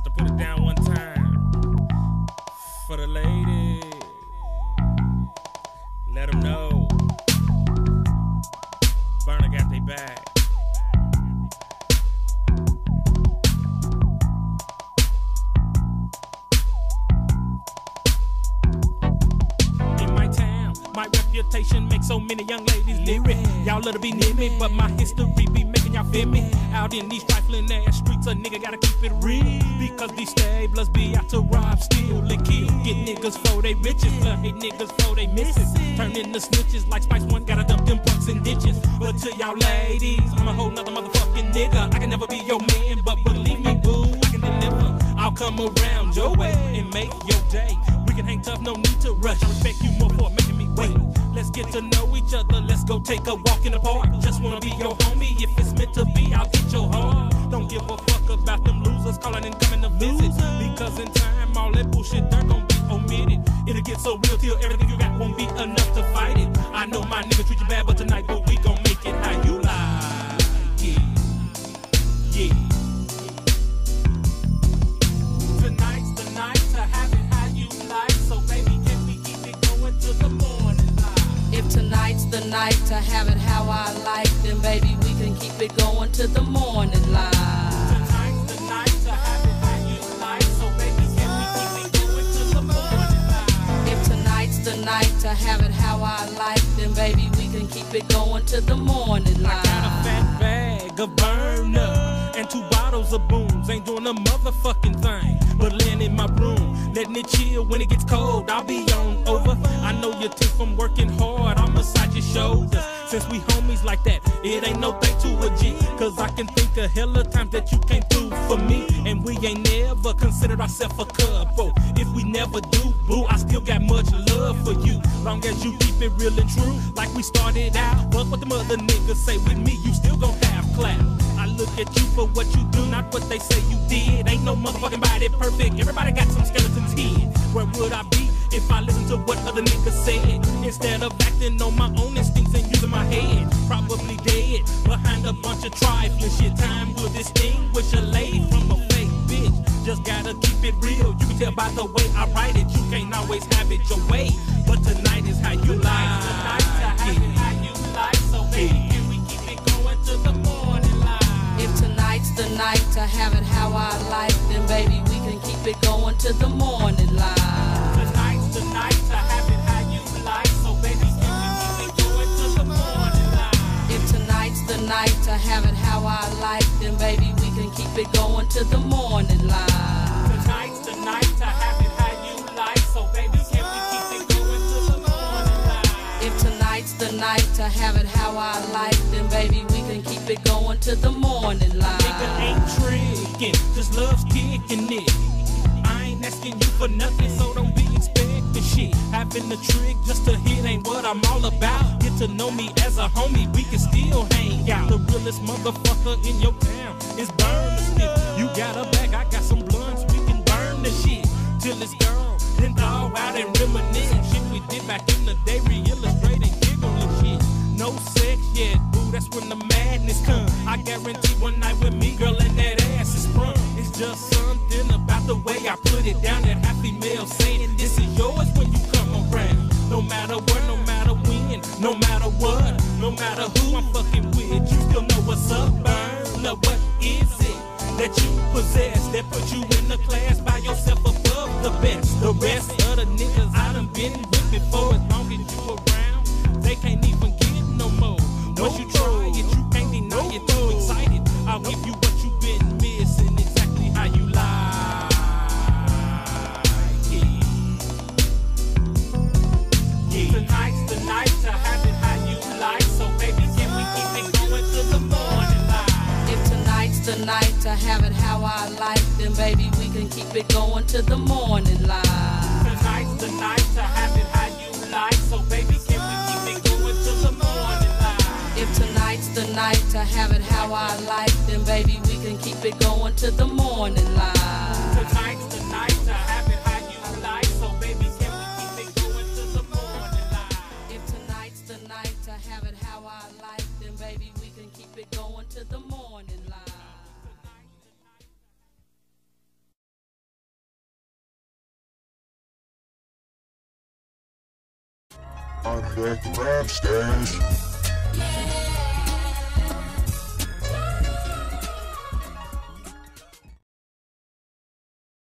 About to put it down one time for the ladies. Let them know. Reputation makes so many young ladies leery. Y'all let it be near me, but my history be making y'all feel me. Out in these trifling ass streets, a nigga gotta keep it real. Because these stablers be out to rob, steal, and kill. Get niggas for they riches, love hate niggas for they misses. Turn into snitches like Spice One, gotta dump them punks in ditches. But to y'all ladies, I'm a whole nother motherfucking nigga. I can never be your man, but believe me, boo, I can deliver. I'll come around your way and make your day. We can hang tough, no need to rush. I respect you more for wait. Let's get to know each other. Let's go take a walk in the park. Just wanna be your homie. If it's meant to be, I'll get your heart. Don't give a fuck about them losers calling and coming to visit. Because in time, all that bullshit they're gonna be omitted. It'll get so real till everything you got won't night have it how I like, then baby we can keep it going to the morning light. Tonight's the night to have it how you like. So baby, can we keep it going to the morning light? If tonight's the night to have it how I like, then baby we can keep it going to the morning light. I got a fat bag of burner and two bottles of booms. Ain't doing a motherfucking thing, but laying in my room, letting it chill. When it gets cold, I'll be on over. I know you're from working hard. I'll massage your shoulders. Since we homies like that, it ain't no thing to a G. Cause I can think a hell of times that you came through for me. And we ain't never considered ourselves a couple. If we never do, boo, I still got much love for you. Long as you keep it real and true, like we started out. Fuck what the mother niggas say with me, you still gon' have clap. I look at you for what you do, not what they say you did. Ain't no motherfucking body perfect. Everybody got some skeletons here. Where would I be if I listened to what other niggas said? Instead of acting on my own instincts and using my head. Probably dead behind a bunch of trifling shit. Time will distinguish a lay from a fake bitch. Just gotta keep it real. You can tell by the way I write it. You can't always have it your way. But tonight is how you like. Tonight to it how you like. So baby, can we keep it going the morning light? If tonight's the night to have it how I like, then baby we can keep it going to the morning night to have it how I like, then baby we can keep it going to the morning light. Tonight's the night to have it how you like. So baby, can we keep it going to the morning light? If tonight's the night to have it how I like, then baby we can keep it going to the morning Nigga light. ain't tricking, just loves kicking it. I ain't asking you for nothing, so don't be expecting shit. Having the trick just to hit ain't what I'm all about. Get to know me as a homie, we can still hang out. The realest motherfucker in your town is burn the stick. You got a bag, I got some blunts, we can burn the shit. Till it's gone, then thaw out and reminisce. Shit we did back in the day, re-illustrate and shit. No sex yet, boo, that's when the madness come. I guarantee one night with me, girl, and that ass is sprung. It's just something about the way I put it down. That half female saying this Now what is it that you possess that put you in the class by yourself above the best? The rest of the niggas I done been with before, night to have it how I like, then baby we can keep it going to the morning light. Tonight's the night to have it how you like. So baby, can we keep it going to the morning light? If tonight's the night to have it how I like, then baby we can keep it going to the morning light. Tonight's the I'm the rap stash.